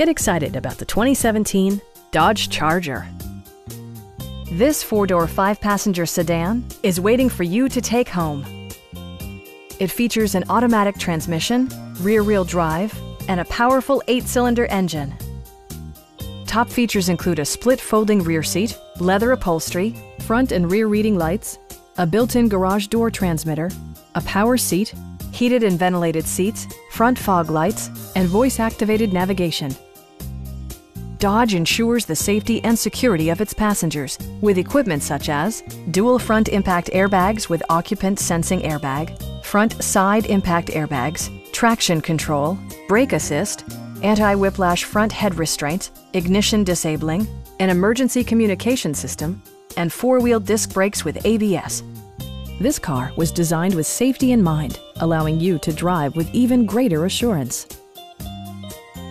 Get excited about the 2017 Dodge Charger. This four-door, five-passenger sedan is waiting for you to take home. It features an automatic transmission, rear-wheel drive, and a powerful eight-cylinder engine. Top features include a split folding rear seat, leather upholstery, front and rear reading lights, a built-in garage door transmitter, a power seat, heated and ventilated seats, front fog lights, and voice-activated navigation. Dodge ensures the safety and security of its passengers with equipment such as dual front impact airbags with occupant sensing airbag, front side impact airbags, traction control, brake assist, anti-whiplash front head restraints, ignition disabling, an emergency communication system, and four-wheel disc brakes with ABS. This car was designed with safety in mind, allowing you to drive with even greater assurance.